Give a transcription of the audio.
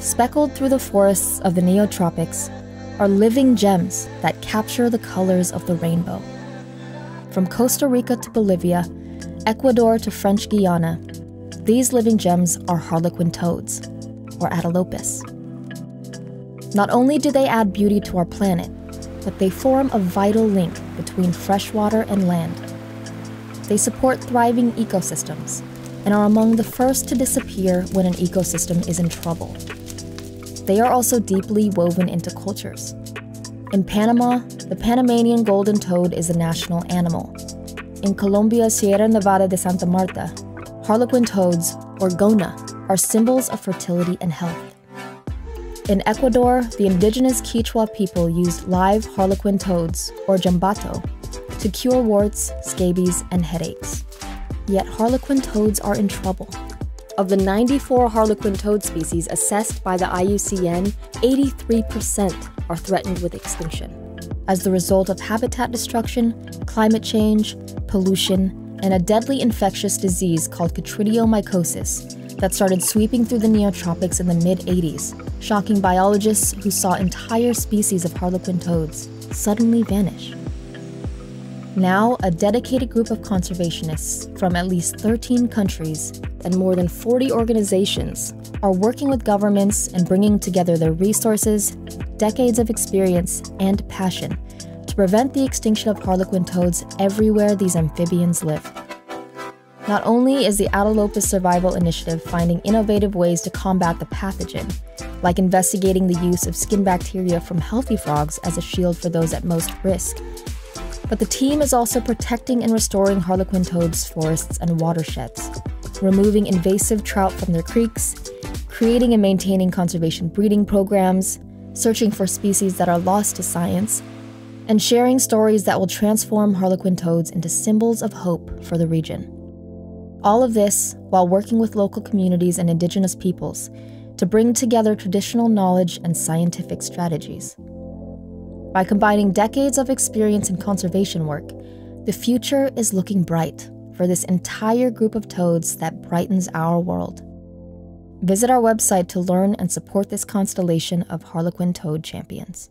speckled through the forests of the neotropics, are living gems that capture the colors of the rainbow. From Costa Rica to Bolivia, Ecuador to French Guiana, these living gems are harlequin toads, or Atelopus. Not only do they add beauty to our planet, but they form a vital link between freshwater and land. They support thriving ecosystems and are among the first to disappear when an ecosystem is in trouble. They are also deeply woven into cultures. In Panama, the Panamanian golden toad is a national animal. In Colombia's Sierra Nevada de Santa Marta, harlequin toads, or gona, are symbols of fertility and health. In Ecuador, the indigenous Quechua people used live harlequin toads, or jambato, to cure warts, scabies, and headaches. Yet harlequin toads are in trouble. Of the 94 harlequin toad species assessed by the IUCN, 83% are threatened with extinction as the result of habitat destruction, climate change, pollution, and a deadly infectious disease called chytridiomycosis that started sweeping through the neotropics in the mid 80s, shocking biologists who saw entire species of harlequin toads suddenly vanish. Now, a dedicated group of conservationists from at least 13 countries and more than 40 organizations are working with governments and bringing together their resources, decades of experience, and passion to prevent the extinction of harlequin toads everywhere these amphibians live. Not only is the Atelopus Survival Initiative finding innovative ways to combat the pathogen, like investigating the use of skin bacteria from healthy frogs as a shield for those at most risk, but the team is also protecting and restoring harlequin toads' forests and watersheds, removing invasive trout from their creeks, creating and maintaining conservation breeding programs, searching for species that are lost to science, and sharing stories that will transform harlequin toads into symbols of hope for the region. All of this while working with local communities and indigenous peoples to bring together traditional knowledge and scientific strategies. By combining decades of experience in conservation work, the future is looking bright for this entire group of toads that brightens our world. Visit our website to learn and support this constellation of Harlequin toad champions.